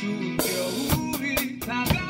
Shoot your movie.